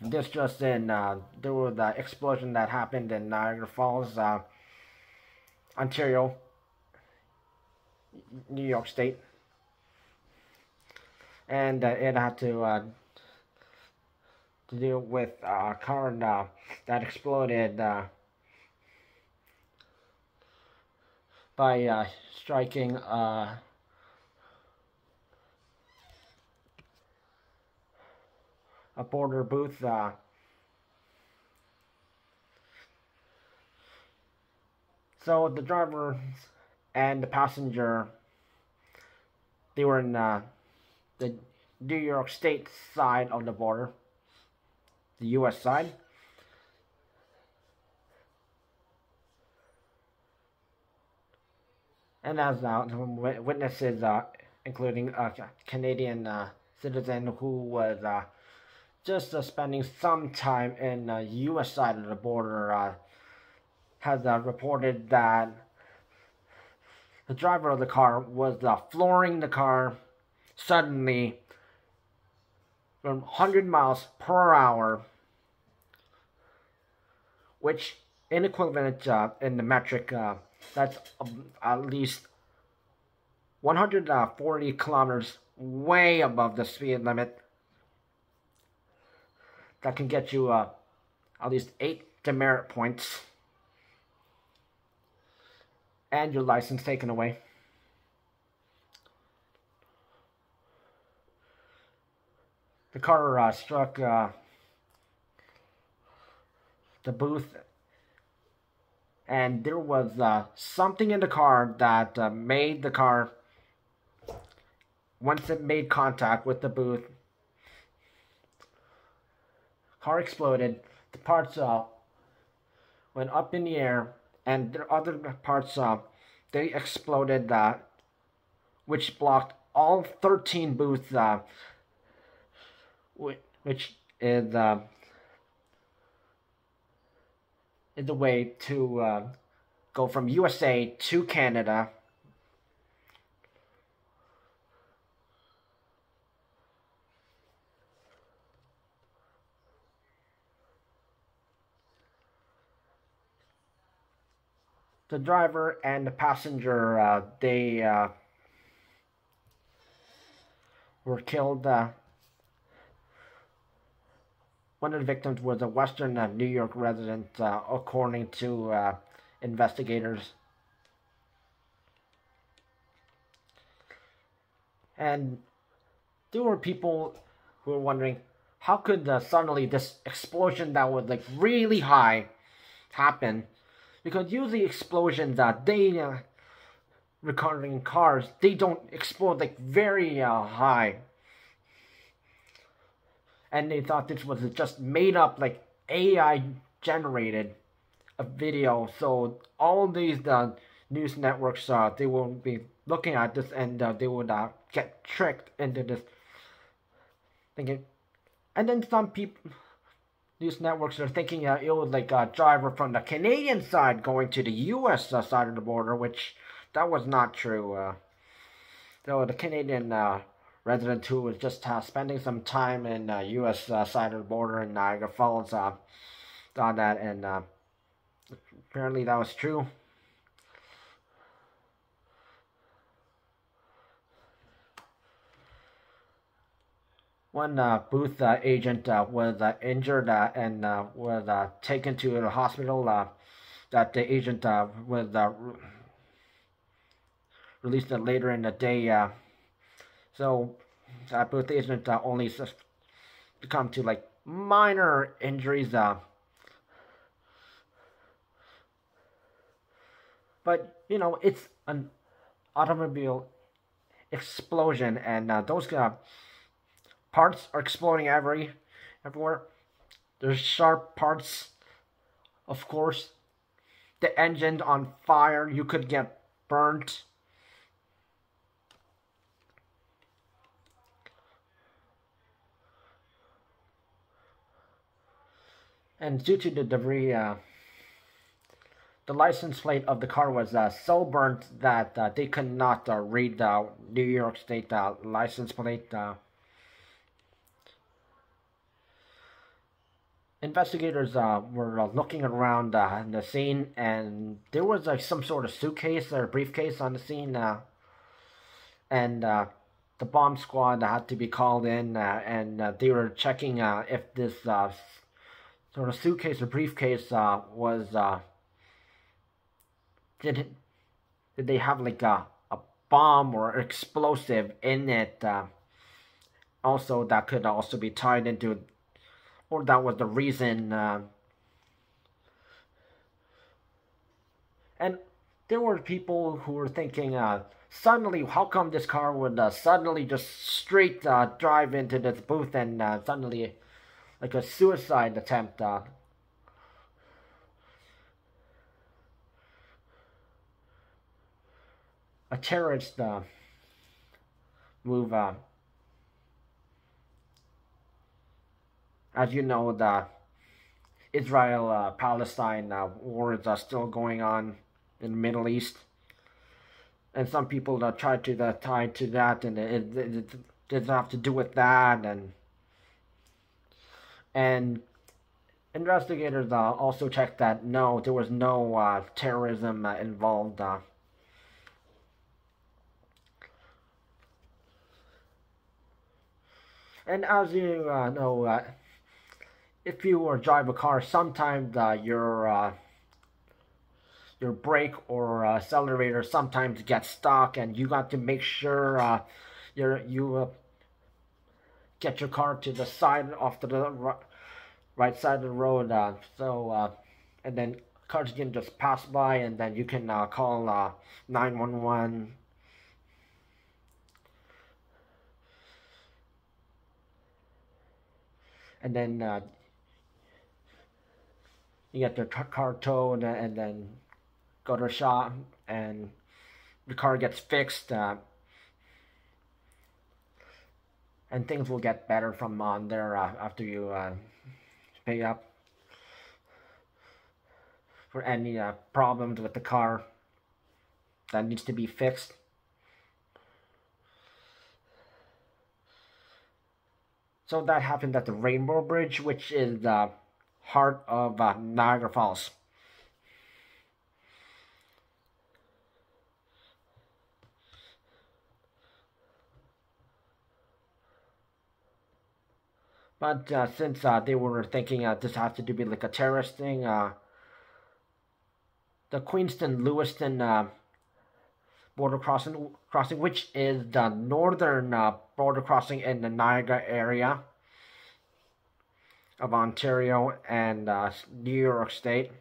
this just in, uh, there was the explosion that happened in Niagara Falls, uh, Ontario, New York State. And uh, it had to, uh, to deal with uh, a car uh, that exploded uh, by striking uh, a border booth. Uh, so the driver and the passenger, they were in uh, the New York State side of the border, the U.S. side. And as uh, witnesses, uh, including a Canadian uh, citizen who was uh, just uh, spending some time in the U.S. side of the border, uh, has uh, reported that the driver of the car was uh, flooring the car suddenly from 100 miles per hour, which in equivalent uh, in the metric, uh, that's um, at least 140 kilometers way above the speed limit that can get you uh, at least eight demerit points and your license taken away. The car uh, struck uh, the booth and there was uh, something in the car that uh, made the car once it made contact with the booth car exploded. The parts uh, went up in the air, and the other parts uh, they exploded, uh, which blocked all 13 booths, uh, which is uh, the way to uh, go from USA to Canada the driver and the passenger, uh, they uh, were killed. Uh, one of the victims was a Western uh, New York resident, uh, according to uh, investigators. And there were people who were wondering, how could suddenly this explosion that was like really high happen? Because usually explosions that they uh, recording cars. They don't explode like very uh, high. And they thought this was just made up like AI generated a video. So all these uh, news networks uh, they will be looking at this and uh, they would uh, get tricked into this thinking. And then some people news networks are thinking uh, it was like a driver from the Canadian side going to the U.S. Uh, side of the border, which that was not true. Uh, so the Canadian uh, resident who was just uh, spending some time in the U.S. Uh, side of the border in Niagara Falls uh, saw that, and uh, apparently that was true. One uh, booth uh, agent uh, was uh, injured uh, and uh, was taken to the hospital. that the agent was released later in the day. so that booth agent only come to like minor injuries. but you know it's an automobile explosion, and those parts are exploding every everywhere. There's sharp parts, of course. The engine on fire, you could get burnt. And due to the debris, uh, the license plate of the car was uh, so burnt that uh, they could not uh, read the New York State uh, license plate. Investigators uh, were uh, looking around uh, the scene, and there was like some sort of suitcase or briefcase on the scene, uh, and uh, the bomb squad had to be called in, uh, and they were checking if this sort of suitcase or briefcase was did it, did they have like a, a bomb or explosive in it. also, that could also be tied into or that was the reason. Uh, and there were people who were thinking, uh, suddenly, how come this car would uh, suddenly just straight uh, drive into this booth and uh, suddenly, like a suicide attempt? Uh, a terrorist move. As you know, the Israel-Palestine uh, wars are still going on in the Middle East. And some people uh, try to uh, tie to that, and it, it, it doesn't have to do with that. And and investigators uh, also checked that no, there was no uh, terrorism uh, involved. Uh. and as you uh, know, uh, if you or drive a car, sometimes uh, your uh, your brake or uh, accelerator sometimes gets stuck, and you got to make sure uh, you you uh, get your car to the side off to the right side of the road. Uh, so uh, and then cars can just pass by, and then you can call nine one one. And then uh, you get the car towed and then go to a shop and the car gets fixed uh, and things will get better from on there uh, after you uh, pay up for any uh, problems with the car that needs to be fixed. So that happened at the Rainbow Bridge, which is uh, heart of uh, Niagara Falls. But uh, since uh, they were thinking uh, this has to be like a terrorist thing, uh, the Queenston Lewiston uh, border crossing, crossing, which is the northern uh, border crossing in the Niagara area, of Ontario and uh, New York State.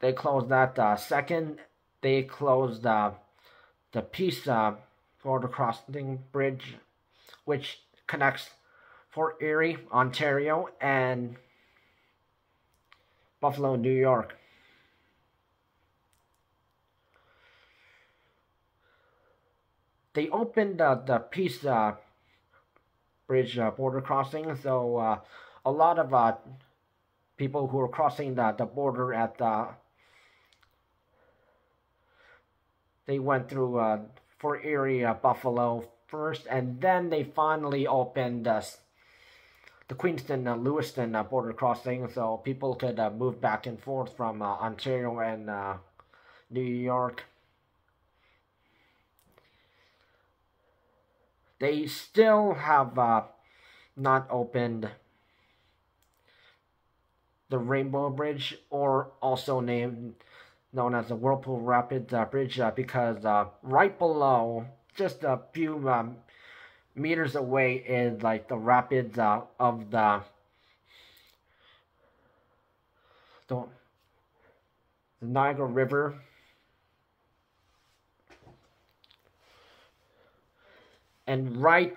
They closed that uh, second. They closed uh, the Peace uh, border crossing bridge, which connects Fort Erie, Ontario, and Buffalo, New York. They opened uh, the uh, bridge uh, border crossing. So uh, a lot of uh, people who are crossing the, the border at the they went through uh, Fort Erie, uh, Buffalo first, and then they finally opened uh, the Queenston uh, Lewiston border crossing, so people could move back and forth from Ontario and New York. They still have uh, not opened the Rainbow Bridge, or also named known as the Whirlpool Rapids uh, Bridge, uh, because uh, right below, just a few um, meters away, is like the rapids uh, of the the, the Niagara River. And right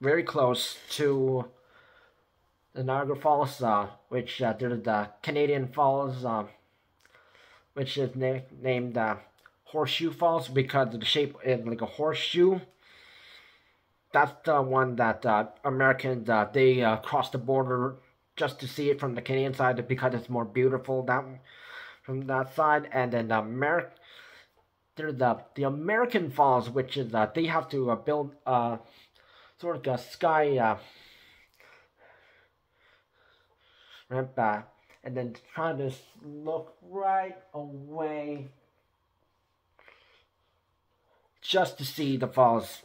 very close to the Niagara Falls, uh, which uh, there's the Canadian Falls, uh, which is na named uh, Horseshoe Falls because the shape is like a horseshoe. That's the one that uh, Americans uh, they uh, cross the border just to see it from the Canadian side because it's more beautiful that from that side, and then the American they're the the American Falls, which is uh, they have to uh, build uh, sort of a sky uh, ramp back, and then try to look right away just to see the falls.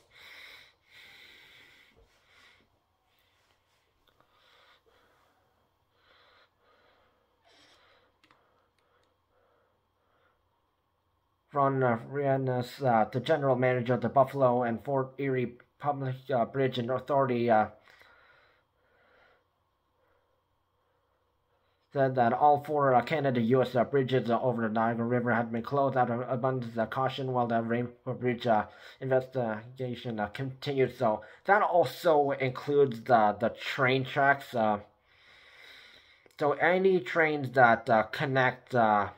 Ron uh, uh, the general manager of the Buffalo and Fort Erie Public uh, Bridge and Authority, uh, said that all four uh, Canada-U.S. Uh, bridges uh, over the Niagara River had been closed out of abundance of caution while the Rainbow Bridge uh, investigation uh, continued. So that also includes the, the train tracks. Uh, so any trains that uh, connect uh,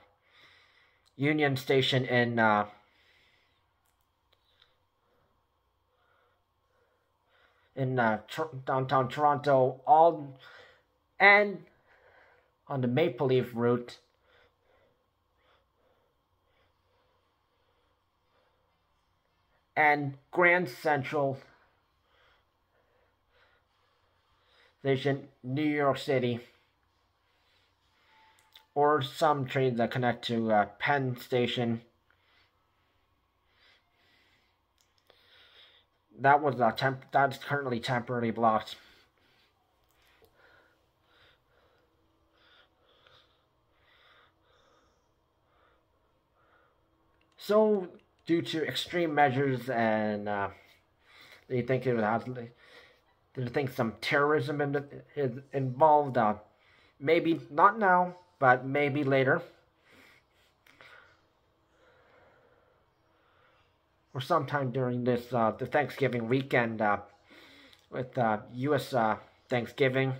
Union Station in uh, in uh, downtown Toronto, all and on the Maple Leaf route. And Grand Central Station, New York City, or some trains that connect to uh, Penn Station. That was a temp. That's currently temporarily blocked. So, due to extreme measures and uh, they think it has, they think some terrorism in, is involved. Uh, maybe not now, but maybe later. Or sometime during this uh, the Thanksgiving weekend uh, with uh, U.S. Uh, Thanksgiving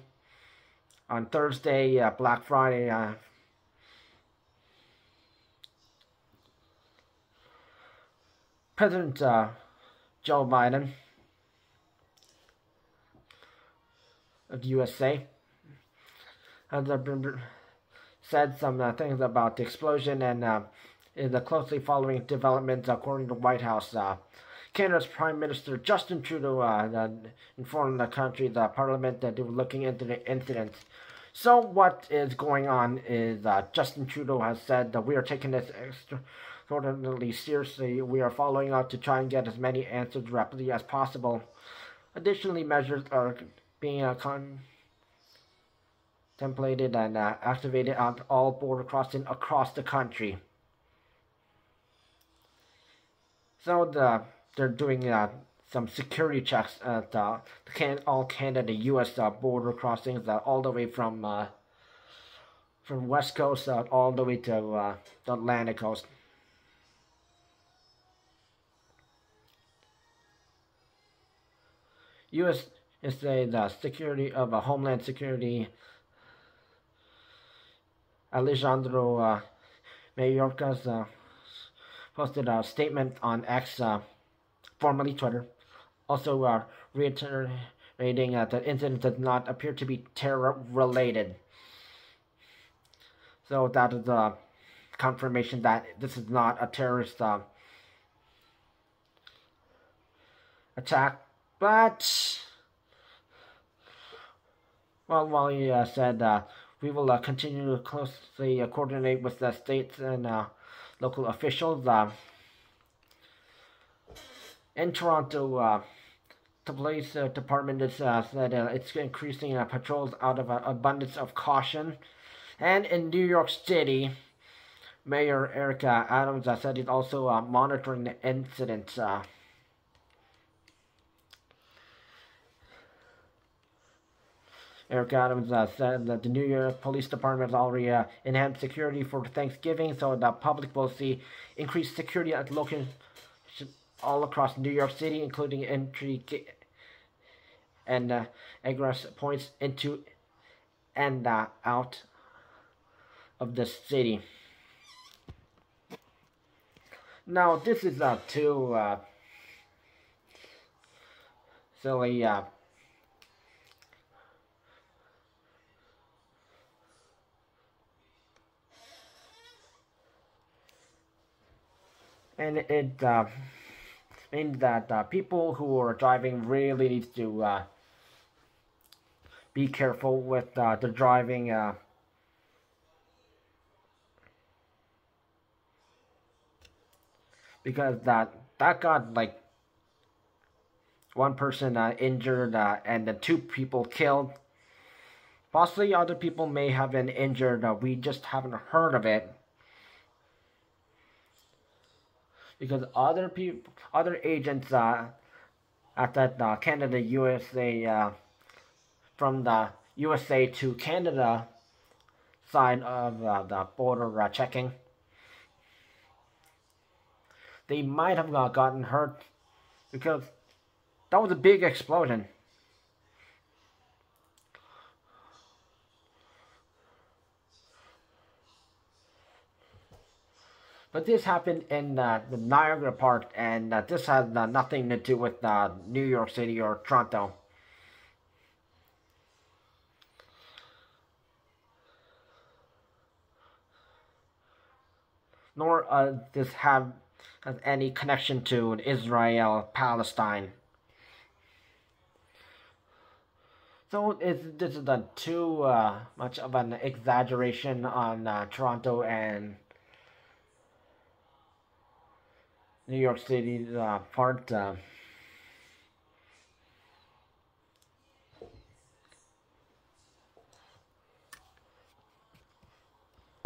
on Thursday, uh, Black Friday, uh, President Joe Biden of the USA has said some uh, things about the explosion and uh, closely following developments according to White House. Uh, Canada's Prime Minister Justin Trudeau uh, informed the country, the parliament, that they were looking into the incident. So what is going on is uh, Justin Trudeau has said that we are taking this extra extraordinarily seriously. We are following up to try and get as many answers rapidly as possible. Additionally, measures are being uh, contemplated and uh, activated on all border crossing across the country. So the they're doing uh, some security checks at uh, can all Canada U.S. Uh, border crossings uh, all the way from uh, from west coast uh, all the way to uh, the Atlantic coast. U.S. is the security of uh, Homeland Security. Alejandro uh, Mayorkas uh, posted a statement on X, uh, formerly Twitter, also uh, reiterating uh, that the incident does not appear to be terror-related. So that is a confirmation that this is not a terrorist uh, attack but, well, while he uh, said uh, we will uh, continue to closely uh, coordinate with the states and uh, local officials. Uh, in Toronto, the police department has said it's increasing patrols out of an abundance of caution. And in New York City, Mayor Eric Adams said he's also monitoring the incidents. Eric Adams uh, said that the New York Police Department has already uh, enhanced security for Thanksgiving, so the public will see increased security at locations all across New York City, including entry and uh, egress points into and uh, out of the city. Now, this is uh, too uh, silly. Uh, and it uh, means that uh, people who are driving really need to uh, be careful with uh, the driving. Uh, because that that got like one person uh, injured and then two people killed. Possibly other people may have been injured. We just haven't heard of it because other people, other agents uh, at that uh, Canada USA uh, from the USA to Canada side of uh, the border uh, checking they might have gotten hurt because that was a big explosion. But this happened in uh, the Niagara Park, and uh, this has uh, nothing to do with uh, New York City or Toronto. Nor uh, this have any connection to Israel, Palestine. So is this is too uh, much of an exaggeration on Toronto and New York City uh, part? Uh,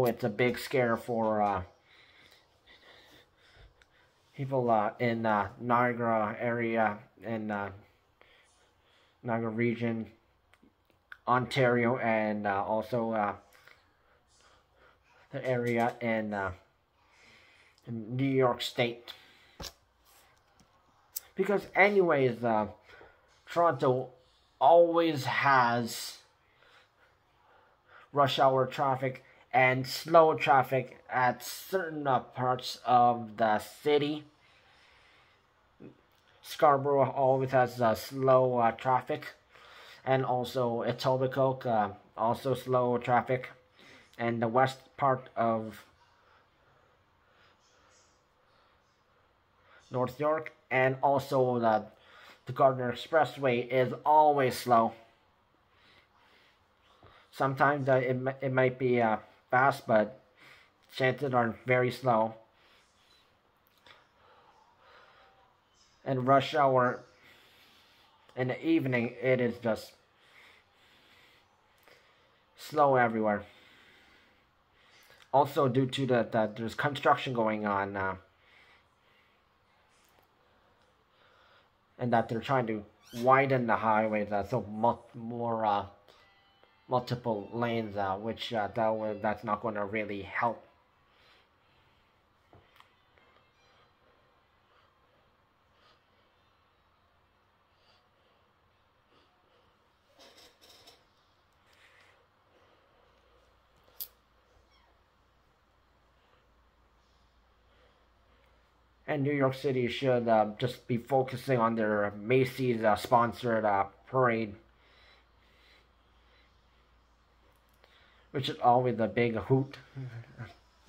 it's a big scare for uh, people uh, in uh, Niagara area and uh, Niagara region, Ontario, and uh, also uh, the area in, uh, in, New York State. Because anyways, Toronto always has rush hour traffic and slow traffic at certain uh, parts of the city. Scarborough always has uh, slow uh, traffic, and also Etobicoke uh, also slow traffic, and the west part of North York, and also the the Gardiner Expressway is always slow. Sometimes uh, it it might be uh, fast, but chances are very slow. And rush hour in the evening, it is just slow everywhere. Also, due to the, the there's construction going on now, and that they're trying to widen the highways uh, so much more uh, multiple lanes, uh, which uh, that that's not going to really help. And New York City should uh, just be focusing on their Macy's uh, sponsored uh, parade. which is always a big hoot.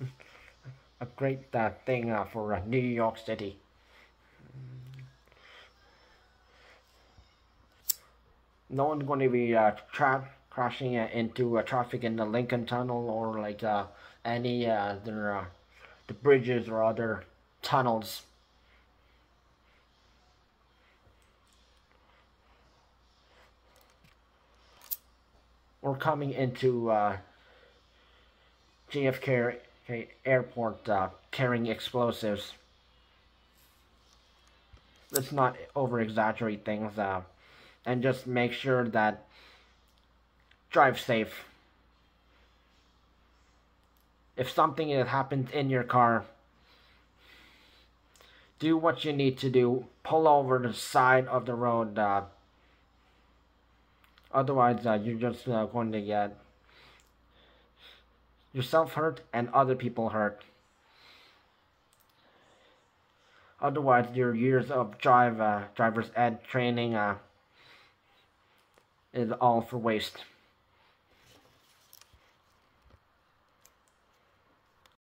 a great uh, thing uh, for uh, New York City. No one's going to be crashing into traffic in the Lincoln Tunnel or like any other the bridges or other tunnels. We're coming into uh, JFK airport uh, carrying explosives. Let's not over exaggerate things uh, and just make sure that drive safe. If something happens in your car, do what you need to do. Pull over the side of the road. Uh, otherwise, uh, you're just uh, going to get yourself hurt and other people hurt. Otherwise, your years of drive uh, driver's ed training uh, is all for waste.